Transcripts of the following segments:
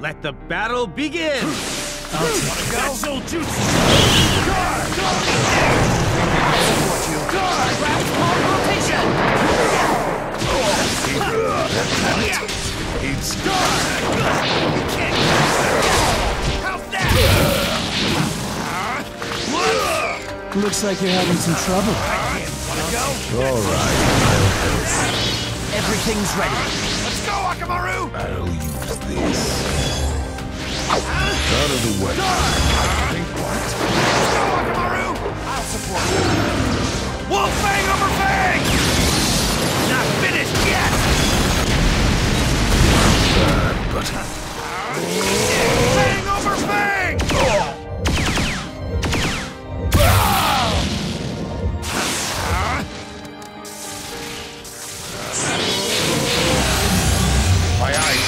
Let the battle begin! Gatsu Jutsu! It's Looks like you're having some trouble. all right. Everything's ready. Let's go, Akamaru! I'll use this. Out of the way.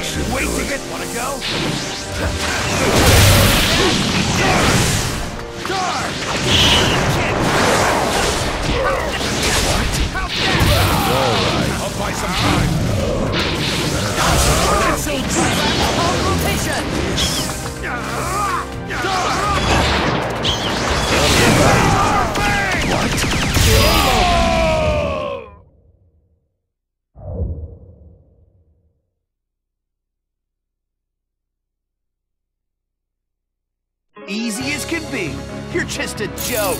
Wait do get. Wanna go? Easy as can be. You're just a joke.